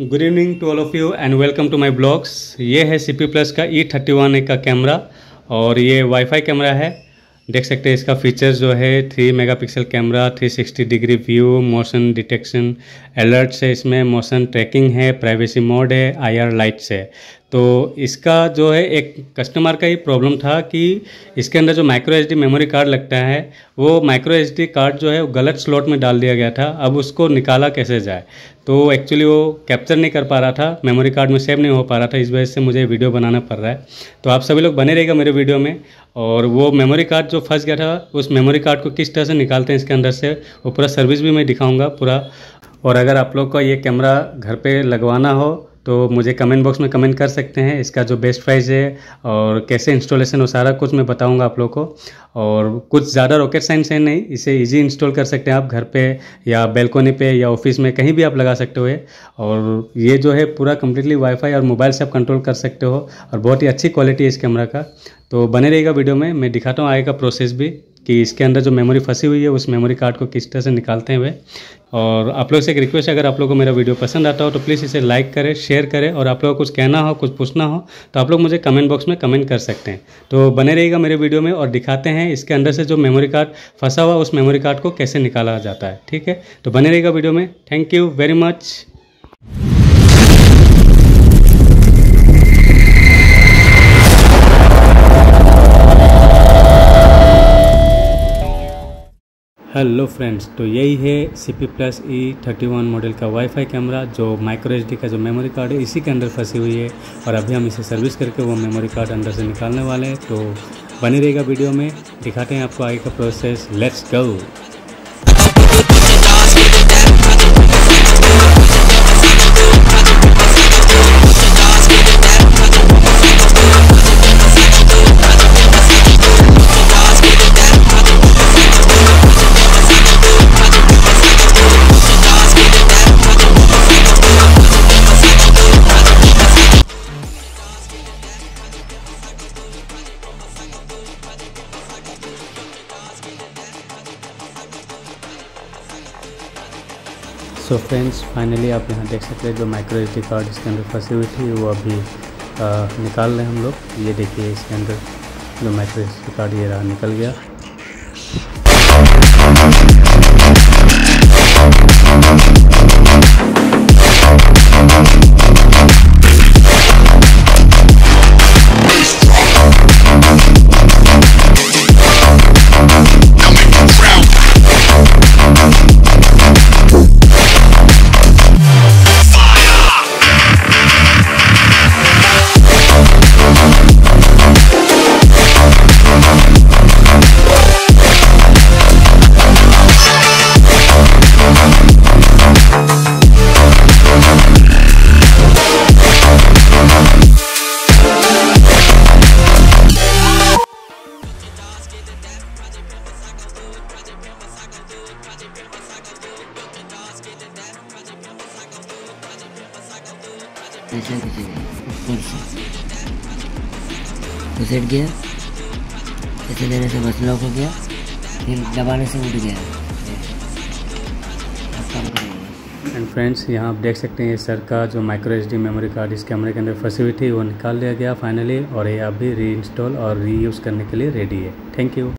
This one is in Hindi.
Good evening to all of you and welcome to my blogs ये है सी पी प्लस का ई थर्टी वन का कैमरा और ये वाईफाई कैमरा है। देख सकते हैं इसका फीचर्स जो है three megapixel camera three sixty degree view motion detection alerts है इसमें मोशन ट्रैकिंग है प्राइवेसी मोड है आईआर लाइट्स है। तो इसका जो है, एक कस्टमर का ही प्रॉब्लम था कि इसके अंदर जो माइक्रो एच मेमोरी कार्ड लगता है, वो माइक्रो एच कार्ड जो है, वो गलत स्लॉट में डाल दिया गया था, अब उसको निकाला कैसे जाए? तो एक्चुअली वो कैप्चर नहीं कर पा रहा था मेमोरी कार्ड में सेव नहीं हो पा रहा था, इस वजह से मुझे वीडियो बनाना पड़ रहा है। तो आप सभी लोग बने रहेगा मेरे वीडियो में। और वो मेमोरी कार्ड जो फंस गया था, उस मेमोरी कार्ड को किस तरह से निकालते हैं इसके अंदर से, वो पूरा सर्विस भी मैं दिखाऊँगा पूरा। और अगर आप लोग का ये कैमरा घर पे लगवाना हो तो मुझे कमेंट बॉक्स में कमेंट कर सकते हैं, इसका जो बेस्ट प्राइस है और कैसे इंस्टॉलेशन हो, सारा कुछ मैं बताऊँगा आप लोग को। और कुछ ज़्यादा रॉकेट साइंस है नहीं, इसे इजी इंस्टॉल कर सकते हैं आप घर पे या बेलकोनी पे या ऑफ़िस में, कहीं भी आप लगा सकते हो और ये जो है पूरा कम्प्लीटली वाईफाई और मोबाइल से आप कंट्रोल कर सकते हो, और बहुत ही अच्छी क्वालिटी है इस कैमरा का। तो बने रहेगा वीडियो में। मैं दिखाता हूँ का प्रोसेस भी, कि इसके अंदर जो मेमोरी फंसी हुई है, उस मेमोरी कार्ड को किस तरह से निकालते हैं वे। और आप लोग से एक रिक्वेस्ट है, अगर आप लोगों को मेरा वीडियो पसंद आता हो तो प्लीज़ इसे लाइक करें शेयर करें। और आप लोगों को कुछ कहना हो, कुछ पूछना हो तो आप लोग मुझे कमेंट बॉक्स में कमेंट कर सकते हैं। तो बने रहेगा मेरे वीडियो में और दिखाते हैं इसके अंदर से जो मेमोरी कार्ड फंसा हुआ, उस मेमोरी कार्ड को कैसे निकाला जाता है। ठीक है? तो बने रहेगा वीडियो में। Thank you very much hello friends तो यही है C P plus E thirty one model का वाईफाई कैमरा जो माइक्रो एच डी का जो मेमोरी कार्ड है, इसी के अंदर फंसी हुई है। और अभी हम इसे सर्विस करके वो मेमोरी कार्ड अंदर से निकालने वाले हैं। तो बने रहेगा वीडियो में, दिखाते हैं आपको आगे का process let's go so friends finally आप यहाँ देख सकते हैं जो माइक्रो एच कार्ड इसके अंदर फंसी हुई थी वो अभी आ, निकाल रहे हैं हम लोग। ये देखिए इसके अंदर जो माइक्रो एच कार्ड ये रहा निकल गया। तो गया। ऐसे देने से बस लॉक हो गया। फिर दबाने से उठ गया। एंड फ्रेंड्स यहाँ आप देख सकते हैं सर का जो माइक्रो एच मेमोरी कार्ड इस कैमरे के अंदर फंसी हुई थी, वो निकाल लिया गया फाइनली और ये अभी री इंस्टॉल और री यूज़ करने के लिए रेडी है। Thank you